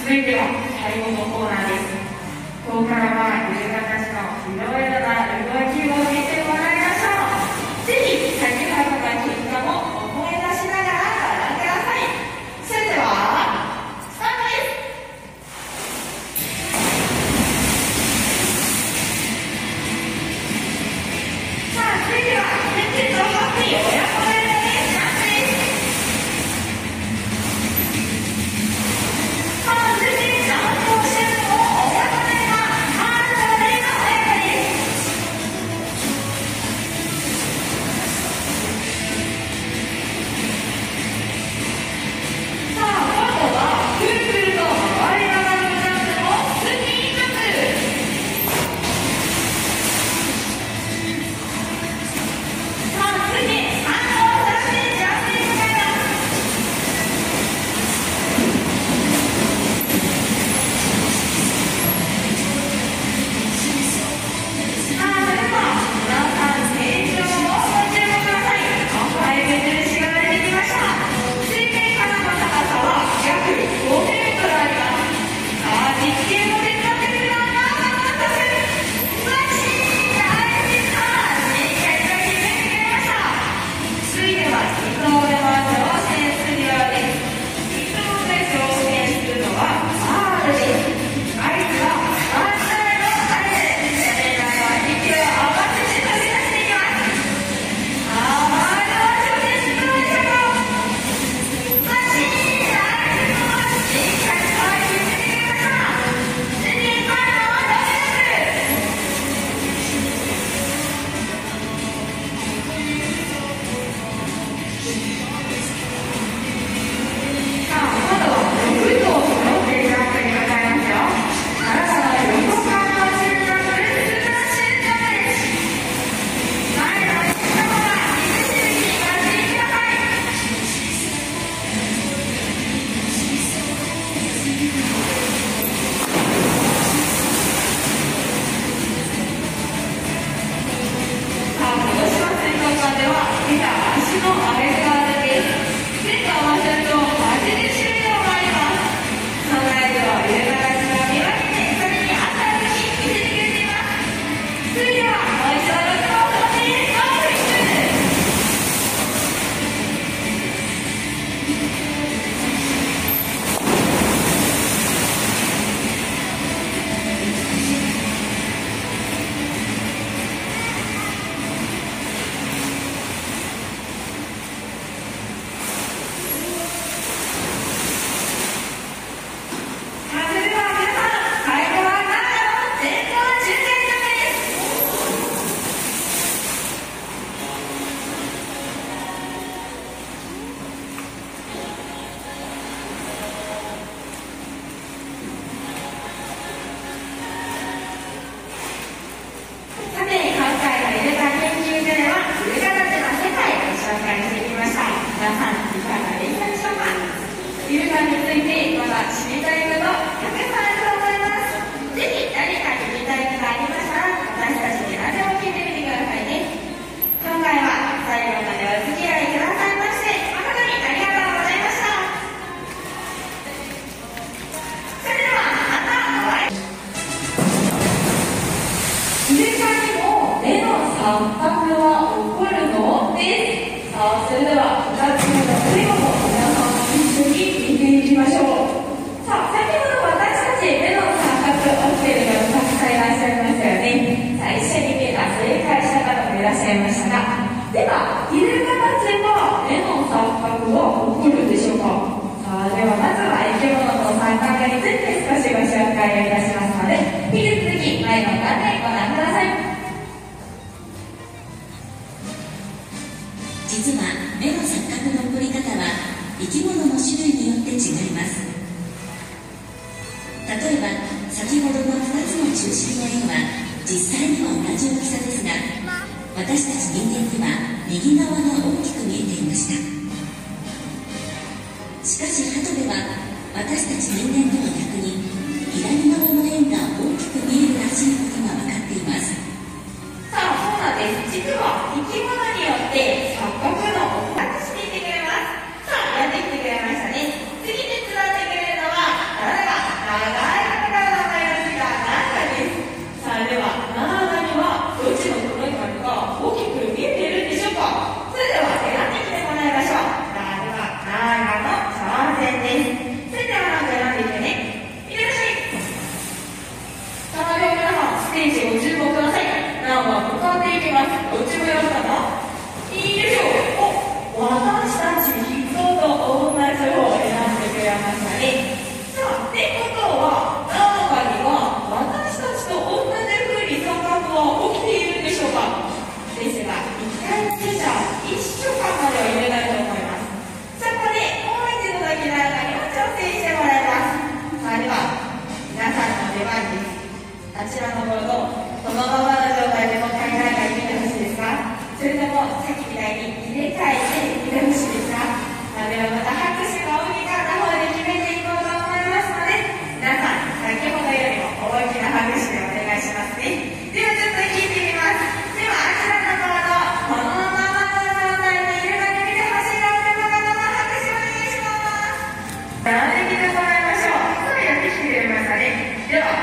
続いては最後のコーナーです。ここからは、夕方市の井上田井上9号さいて知りた。いた。くさんあといます。ぜひ何か聞きたいがありましたら私たちに聞いてみてくださいね今回は最後までお付き合いくださいまして誠にありがとうございましたそれではあそれではました。ではイルカたち絵の錯覚を起こるでしょうか？さあではまずは生き物の錯覚について少しご紹介をいたしますので引き続き前の画面ご覧ください。実は目の錯覚の起こり方は生き物の種類によって違います。例えば先ほどの2つの中心の円は実際には同じ大きさですが私たち人間には右側が大きく見えていました。しかしハトでは私たち人間とは逆に左側の円が大きく見えるます。内村様、いいでしょうし